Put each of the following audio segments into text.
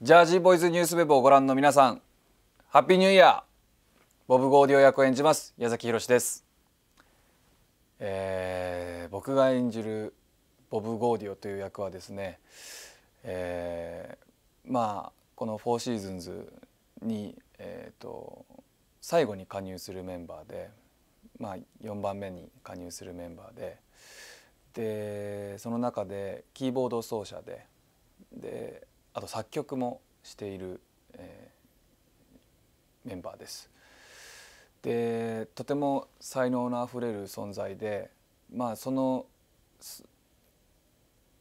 ジャージーボーイズニュースウェブをご覧の皆さん、ハッピーニューイヤー。ボブゴーディオ役を演じます矢崎広です。えー、僕が演じるボブゴーディオという役はですね、えー、まあこのフォーシーズンズにえっ、ー、と最後に加入するメンバーで、まあ4番目に加入するメンバーで、でその中でキーボード奏者で、であと作曲もしている、えー、メンバーです。でとても才能のあふれる存在でまあその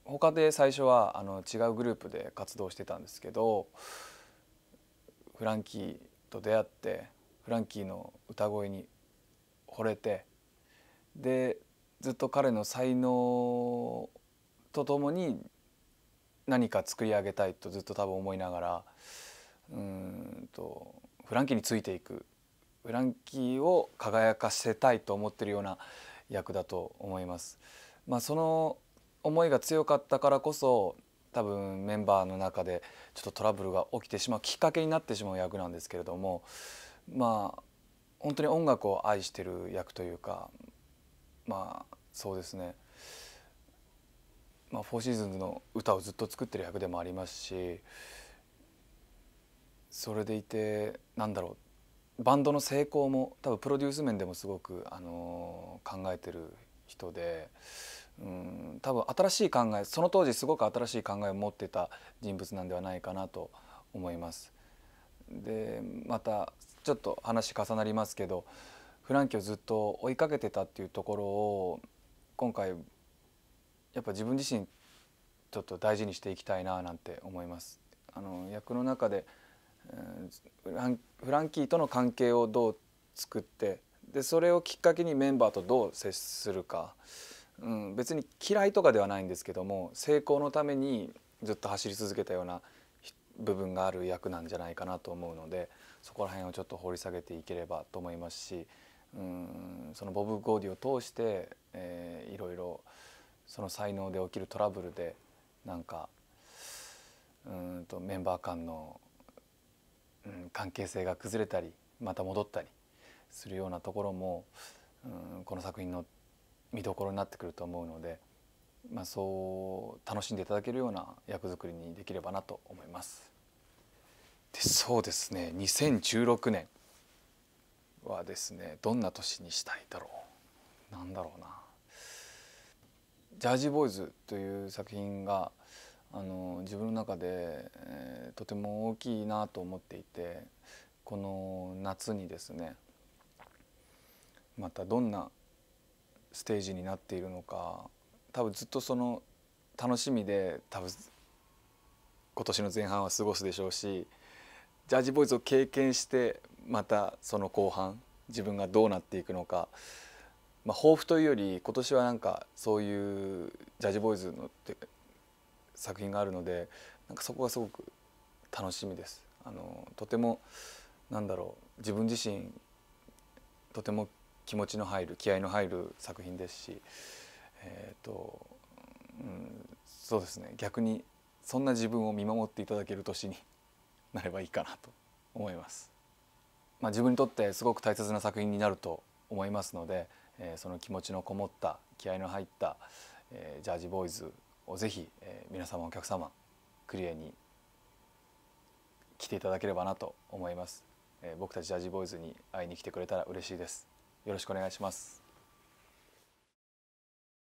他で最初はあの違うグループで活動してたんですけどフランキーと出会ってフランキーの歌声に惚れてでずっと彼の才能とともに何か作り上げたいとずっと多分思いながらうんとフランキーについていくフランキーを輝かせたいと思ってるような役だと思います。まあ、その思いが強かったからこそ多分メンバーの中でちょっとトラブルが起きてしまうきっかけになってしまう役なんですけれどもまあ本当に音楽を愛してる役というかまあそうですねまあ、フォーシーズンズの歌をずっと作ってる役でもありますしそれでいてなんだろうバンドの成功も多分プロデュース面でもすごく、あの考えてる人でうん多分新しい考えその当時すごく新しい考えを持ってた人物なんではないかなと思います。でまたちょっと話重なりますけどフランキーをずっと追いかけてたっていうところを今回やっぱ自分自身ちょっと大事にしていきたいななんて思います。あの役の中で、フランキーとの関係をどう作ってでそれをきっかけにメンバーとどう接するか、うん、別に嫌いとかではないんですけども成功のためにずっと走り続けたような部分がある役なんじゃないかなと思うのでそこら辺をちょっと掘り下げていければと思いますし、うん、そのボブ・ゴーディを通して、えー、いろいろその才能で起きるトラブルでなんかうんとメンバー間の、うん、関係性が崩れたりまた戻ったりするようなところも、うん、この作品の見どころになってくると思うので、まあ、そう楽しんでいただけるような役作りにできればなと思います。でそうですね。2016年はですねどんな年にしたいだろう。なんだろうな。ジャージーボーイズという作品があの自分の中で、えー、とても大きいなと思っていてこの夏にですねまたどんなステージになっているのか多分ずっとその楽しみで多分今年の前半は過ごすでしょうしジャージーボーイズを経験してまたその後半自分がどうなっていくのかまあ、抱負というより今年はなんかそういうジャージボーイズの作品があるのでなんかそこがすごく楽しみです。あのとてもなんだろう自分自身とても気持ちの入る気合の入る作品ですし、えーとうん、そうですね逆にそんな自分を見守っていただける年になればいいかなと思います。まあ、自分にとってすごく大切な作品になると思いますので、えー、その気持ちのこもった気合の入った、えー、ジャージボーイズをぜひ、えー、皆様お客様クリエに来ていただければなと思います、えー、僕たちジャージボーイズに会いに来てくれたら嬉しいです。よろしくお願いします。